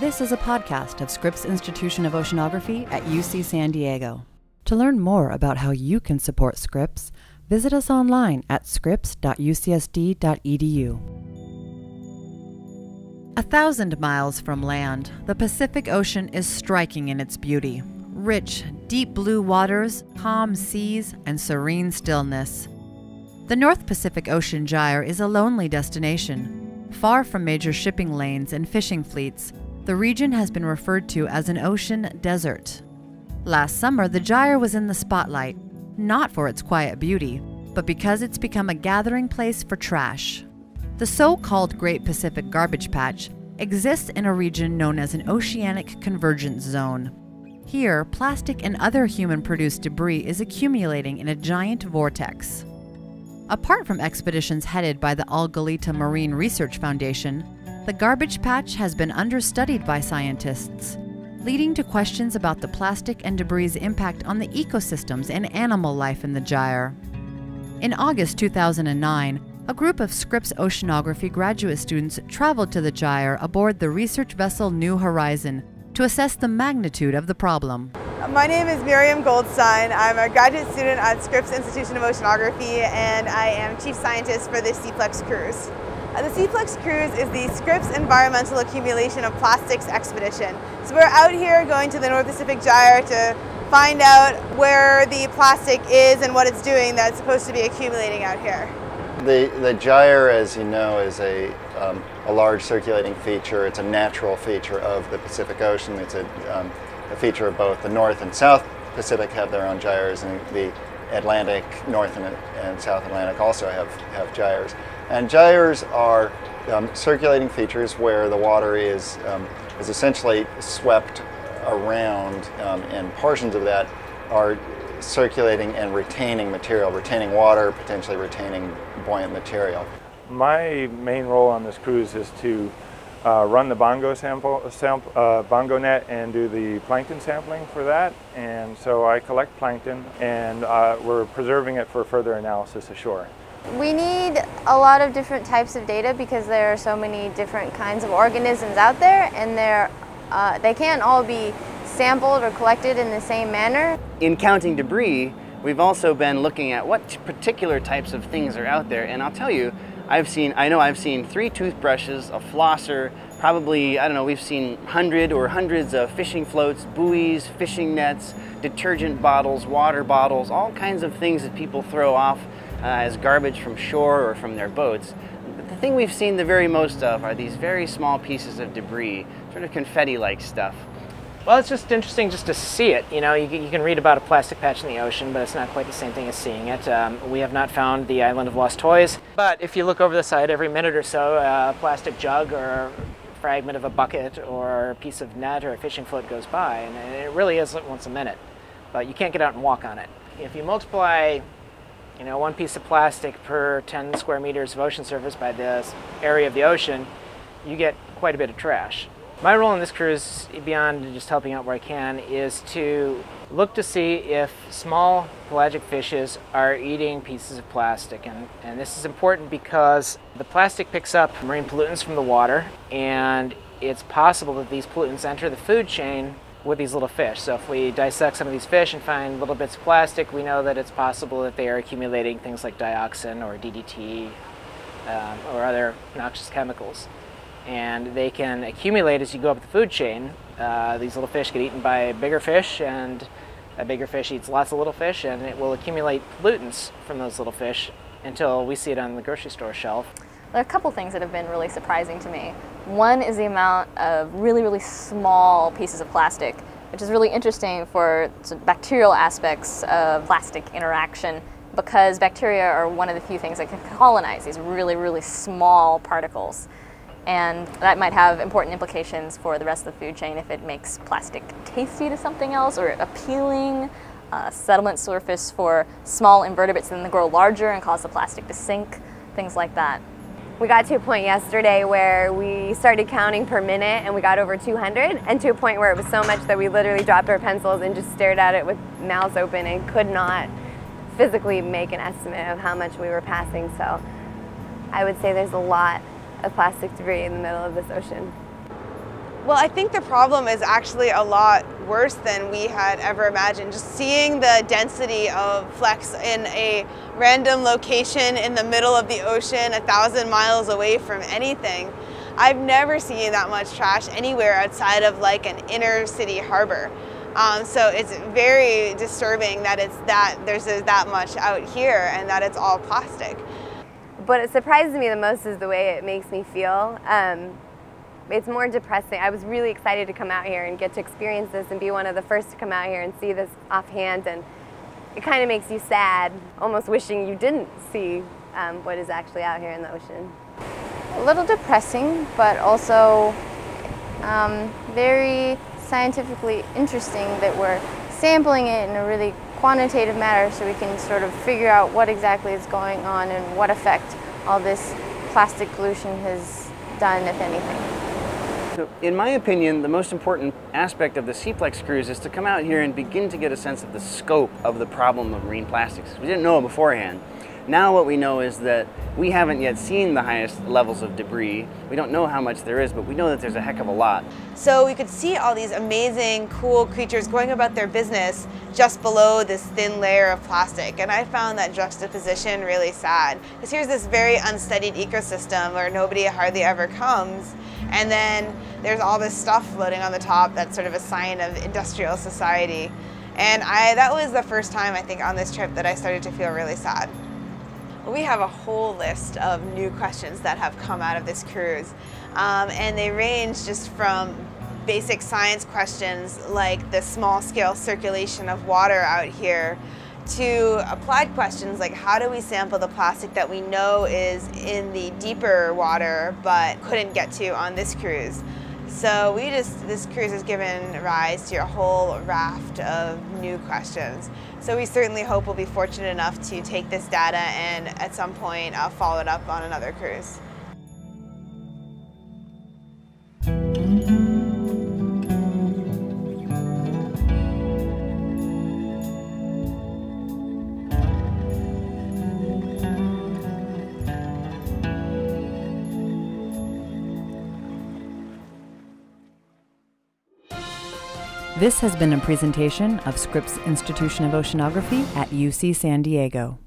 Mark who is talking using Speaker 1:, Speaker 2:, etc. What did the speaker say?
Speaker 1: This is a podcast of Scripps Institution of Oceanography at UC San Diego. To learn more about how you can support Scripps, visit us online at scripps.ucsd.edu. A thousand miles from land, the Pacific Ocean is striking in its beauty. Rich, deep blue waters, calm seas, and serene stillness. The North Pacific Ocean Gyre is a lonely destination. Far from major shipping lanes and fishing fleets, the region has been referred to as an ocean desert. Last summer, the Gyre was in the spotlight, not for its quiet beauty, but because it's become a gathering place for trash. The so called Great Pacific Garbage Patch exists in a region known as an oceanic convergence zone. Here, plastic and other human produced debris is accumulating in a giant vortex. Apart from expeditions headed by the Algalita Marine Research Foundation, the garbage patch has been understudied by scientists, leading to questions about the plastic and debris' impact on the ecosystems and animal life in the gyre. In August 2009, a group of Scripps Oceanography graduate students traveled to the gyre aboard the research vessel New Horizon to assess the magnitude of the problem.
Speaker 2: My name is Miriam Goldstein. I'm a graduate student at Scripps Institution of Oceanography and I am chief scientist for the SEAPLEX cruise. Uh, the SEAPLEX Cruise is the Scripps Environmental Accumulation of Plastics Expedition. So we're out here going to the North Pacific Gyre to find out where the plastic is and what it's doing that's supposed to be accumulating out here.
Speaker 3: The, the gyre, as you know, is a, um, a large circulating feature. It's a natural feature of the Pacific Ocean. It's a, um, a feature of both the North and South Pacific have their own gyres, and the Atlantic, North and, and South Atlantic also have, have gyres. And gyres are um, circulating features where the water is, um, is essentially swept around um, and portions of that are circulating and retaining material, retaining water, potentially retaining buoyant material.
Speaker 4: My main role on this cruise is to uh, run the bongo sample, sample uh, bongo net and do the plankton sampling for that. And so I collect plankton and uh, we're preserving it for further analysis ashore.
Speaker 5: We need a lot of different types of data because there are so many different kinds of organisms out there and they're, uh, they can't all be sampled or collected in the same manner.
Speaker 6: In counting debris, we've also been looking at what particular types of things are out there and I'll tell you, I've seen, I know I've seen three toothbrushes, a flosser, probably, I don't know, we've seen hundred or hundreds of fishing floats, buoys, fishing nets, detergent bottles, water bottles, all kinds of things that people throw off uh, as garbage from shore or from their boats. But the thing we've seen the very most of are these very small pieces of debris, sort of confetti-like stuff.
Speaker 7: Well, it's just interesting just to see it. You know, you, you, can read about a plastic patch in the ocean, but it's not quite the same thing as seeing it. Um, we have not found the island of lost toys, but if you look over the side every minute or so, a plastic jug or a fragment of a bucket or a piece of net or a fishing float goes by, and it really is once a minute. But you can't get out and walk on it. If you multiply you know, one piece of plastic per 10 square meters of ocean surface by the area of the ocean, you get quite a bit of trash. My role in this cruise, beyond just helping out where I can, is to look to see if small pelagic fishes are eating pieces of plastic. And, and this is important because the plastic picks up marine pollutants from the water, and it's possible that these pollutants enter the food chain with these little fish. So if we dissect some of these fish and find little bits of plastic, we know that it's possible that they are accumulating things like dioxin or DDT um, or other noxious chemicals. And they can accumulate as you go up the food chain. Uh, these little fish get eaten by bigger fish and a bigger fish eats lots of little fish and it will accumulate pollutants from those little fish until we see it on the grocery store shelf.
Speaker 5: There are a couple things that have been really surprising to me. One is the amount of really, really small pieces of plastic, which is really interesting for bacterial aspects of plastic interaction because bacteria are one of the few things that can colonize these really, really small particles. And that might have important implications for the rest of the food chain if it makes plastic tasty to something else or appealing, uh, settlement surface for small invertebrates and then grow larger and cause the plastic to sink, things like that.
Speaker 8: We got to a point yesterday where we started counting per minute and we got over 200 and to a point where it was so much that we literally dropped our pencils and just stared at it with mouths open and could not physically make an estimate of how much we were passing. So I would say there's a lot of plastic debris in the middle of this ocean.
Speaker 2: Well, I think the problem is actually a lot worse than we had ever imagined. Just seeing the density of flecks in a random location in the middle of the ocean, a thousand miles away from anything. I've never seen that much trash anywhere outside of like an inner city harbor. Um, so it's very disturbing that it's that there's that much out here and that it's all plastic.
Speaker 8: What surprises me the most is the way it makes me feel. Um, it's more depressing. I was really excited to come out here and get to experience this and be one of the first to come out here and see this offhand and it kind of makes you sad, almost wishing you didn't see um, what is actually out here in the ocean.
Speaker 9: A little depressing, but also um, very scientifically interesting that we're sampling it in a really quantitative manner so we can sort of figure out what exactly is going on and what effect all this plastic pollution has done, if anything.
Speaker 6: In my opinion, the most important aspect of the SEAPLEX cruise is to come out here and begin to get a sense of the scope of the problem of marine plastics. We didn't know it beforehand. Now what we know is that we haven't yet seen the highest levels of debris. We don't know how much there is, but we know that there's a heck of a lot.
Speaker 2: So we could see all these amazing, cool creatures going about their business just below this thin layer of plastic. And I found that juxtaposition really sad. Because here's this very unstudied ecosystem where nobody hardly ever comes. And then there's all this stuff floating on the top that's sort of a sign of industrial society. And I, that was the first time I think on this trip that I started to feel really sad. We have a whole list of new questions that have come out of this cruise. Um, and they range just from basic science questions like the small scale circulation of water out here to applied questions like how do we sample the plastic that we know is in the deeper water but couldn't get to on this cruise. So we just, this cruise has given rise to a whole raft of new questions. So we certainly hope we'll be fortunate enough to take this data and at some point uh, follow it up on another cruise.
Speaker 1: This has been a presentation of Scripps Institution of Oceanography at UC San Diego.